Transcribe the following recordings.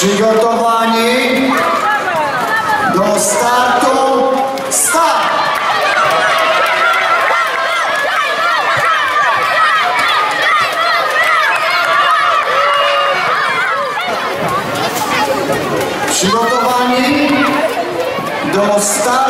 Przygotowani do startu. Start! Przygotowani do startu.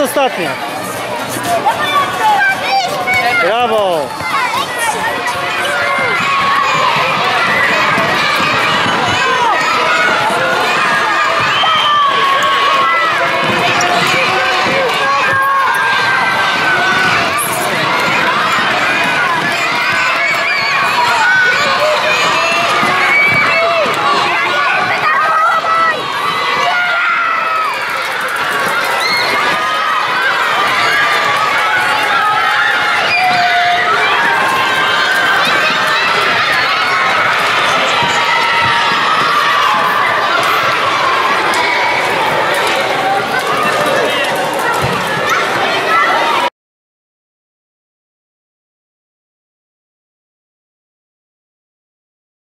jest ostatnia. Brawo!